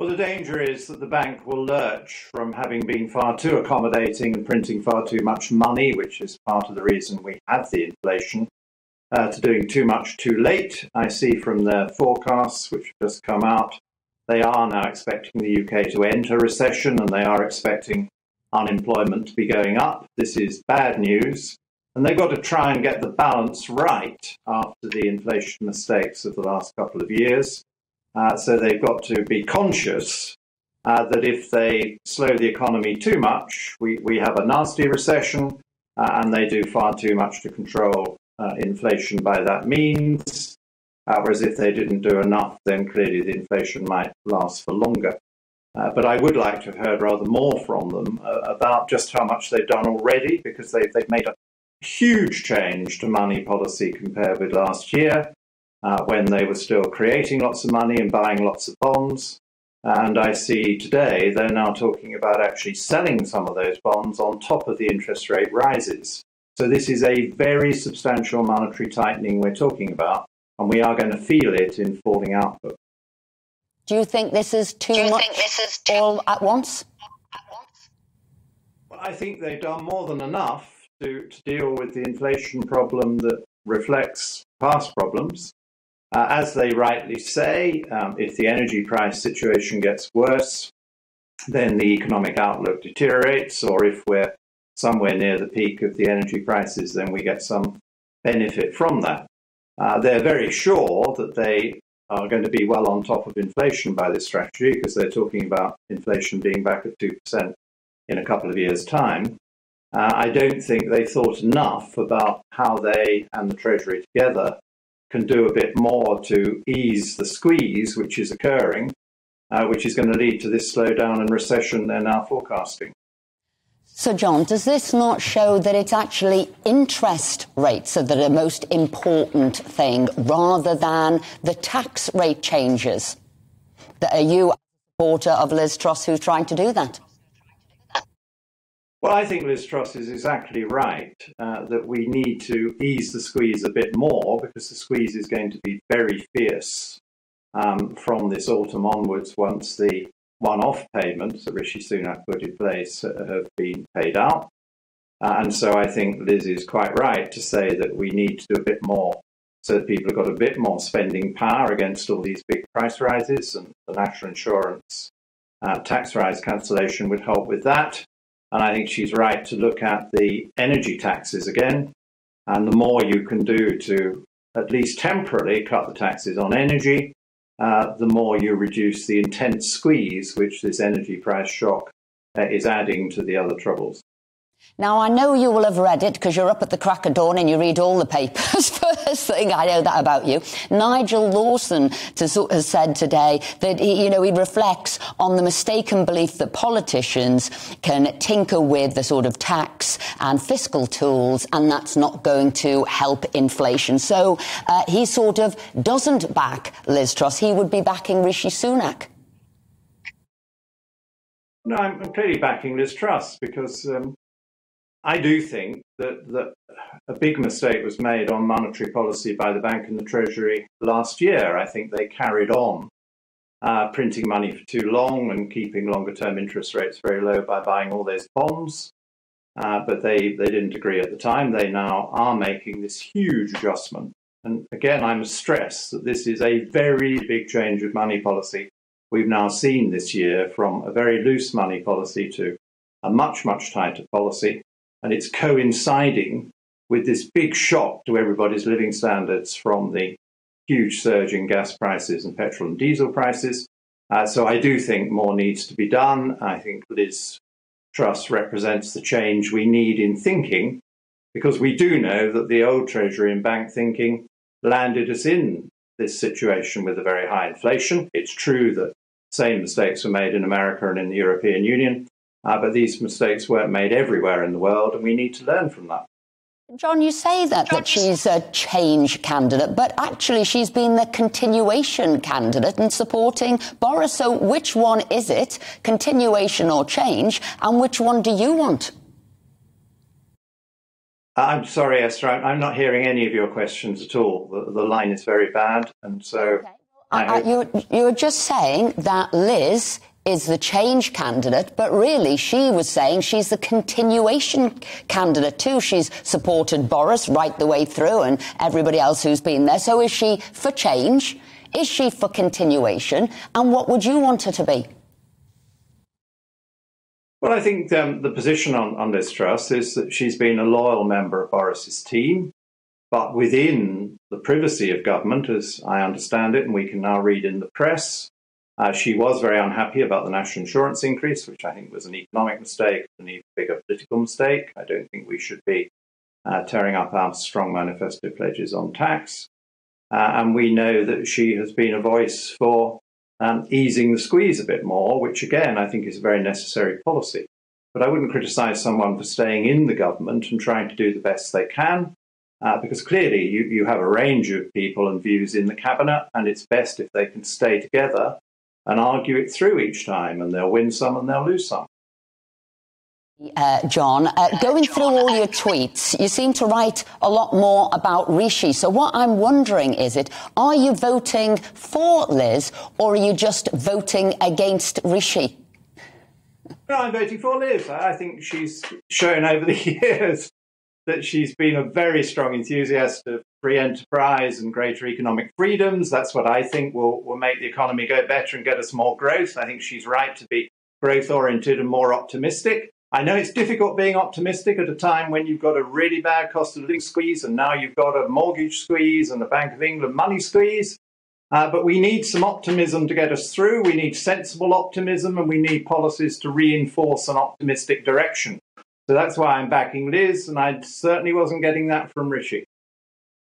Well, the danger is that the bank will lurch from having been far too accommodating and printing far too much money, which is part of the reason we have the inflation, uh, to doing too much too late. I see from their forecasts, which have just come out, they are now expecting the UK to enter recession and they are expecting unemployment to be going up. This is bad news. And they've got to try and get the balance right after the inflation mistakes of the last couple of years. Uh, so they've got to be conscious uh, that if they slow the economy too much, we, we have a nasty recession, uh, and they do far too much to control uh, inflation by that means. Uh, whereas if they didn't do enough, then clearly the inflation might last for longer. Uh, but I would like to have heard rather more from them about just how much they've done already, because they've, they've made a huge change to money policy compared with last year uh, when they were still creating lots of money and buying lots of bonds. And I see today they're now talking about actually selling some of those bonds on top of the interest rate rises. So this is a very substantial monetary tightening we're talking about, and we are going to feel it in falling output. Do you think this is too much is too all at once? Well, I think they've done more than enough to, to deal with the inflation problem that reflects past problems. Uh, as they rightly say, um, if the energy price situation gets worse, then the economic outlook deteriorates, or if we're somewhere near the peak of the energy prices, then we get some benefit from that. Uh, they're very sure that they are going to be well on top of inflation by this strategy because they're talking about inflation being back at 2% in a couple of years' time. Uh, I don't think they thought enough about how they and the Treasury together can do a bit more to ease the squeeze which is occurring, uh, which is going to lead to this slowdown and recession they're now forecasting. So, John, does this not show that it's actually interest rates that are the most important thing rather than the tax rate changes? Are you a supporter of Liz Truss who's trying to do that? Well, I think Liz Truss is exactly right uh, that we need to ease the squeeze a bit more because the squeeze is going to be very fierce um, from this autumn onwards once the one off payments that Rishi Sunak put in place uh, have been paid out. Uh, and so I think Liz is quite right to say that we need to do a bit more so that people have got a bit more spending power against all these big price rises, and the national insurance uh, tax rise cancellation would help with that. And I think she's right to look at the energy taxes again. And the more you can do to at least temporarily cut the taxes on energy, uh, the more you reduce the intense squeeze which this energy price shock uh, is adding to the other troubles. Now, I know you will have read it because you're up at the crack of dawn and you read all the papers first thing. I know that about you. Nigel Lawson has said today that, he, you know, he reflects on the mistaken belief that politicians can tinker with the sort of tax and fiscal tools and that's not going to help inflation. So uh, he sort of doesn't back Liz Truss. He would be backing Rishi Sunak. No, I'm clearly backing Liz Truss because um, I do think that, that a big mistake was made on monetary policy by the Bank and the Treasury last year. I think they carried on uh, printing money for too long and keeping longer term interest rates very low by buying all those bonds. Uh, but they, they didn't agree at the time. They now are making this huge adjustment. And again, I must stress that this is a very big change of money policy. We've now seen this year from a very loose money policy to a much, much tighter policy and it's coinciding with this big shock to everybody's living standards from the huge surge in gas prices and petrol and diesel prices. Uh, so I do think more needs to be done. I think Liz Truss represents the change we need in thinking, because we do know that the old Treasury and bank thinking landed us in this situation with a very high inflation. It's true that same mistakes were made in America and in the European Union, uh, but these mistakes weren't made everywhere in the world, and we need to learn from that. John, you say that, that she's a change candidate, but actually she's been the continuation candidate and supporting Boris. So which one is it, continuation or change, and which one do you want? I'm sorry, Esther, I'm not hearing any of your questions at all. The, the line is very bad, and so okay. Uh, you, you were just saying that Liz is the change candidate, but really she was saying she's the continuation candidate too. She's supported Boris right the way through and everybody else who's been there. So is she for change? Is she for continuation? And what would you want her to be? Well, I think um, the position on, on Liz Truss is that she's been a loyal member of Boris's team, but within the privacy of government, as I understand it, and we can now read in the press, uh, she was very unhappy about the national insurance increase, which I think was an economic mistake, an even bigger political mistake. I don't think we should be uh, tearing up our strong manifesto pledges on tax. Uh, and we know that she has been a voice for um, easing the squeeze a bit more, which again I think is a very necessary policy. But I wouldn't criticise someone for staying in the government and trying to do the best they can, uh, because clearly you, you have a range of people and views in the cabinet, and it's best if they can stay together and argue it through each time, and they'll win some and they'll lose some. Uh, John, uh, going through all your tweets, you seem to write a lot more about Rishi. So what I'm wondering is it, are you voting for Liz or are you just voting against Rishi? No, I'm voting for Liz. I think she's shown over the years that she's been a very strong enthusiast of free enterprise and greater economic freedoms. That's what I think will, will make the economy go better and get us more growth. I think she's right to be growth oriented and more optimistic. I know it's difficult being optimistic at a time when you've got a really bad cost of living squeeze and now you've got a mortgage squeeze and a Bank of England money squeeze. Uh, but we need some optimism to get us through. We need sensible optimism and we need policies to reinforce an optimistic direction. So that's why I'm backing Liz, and I certainly wasn't getting that from Rishi.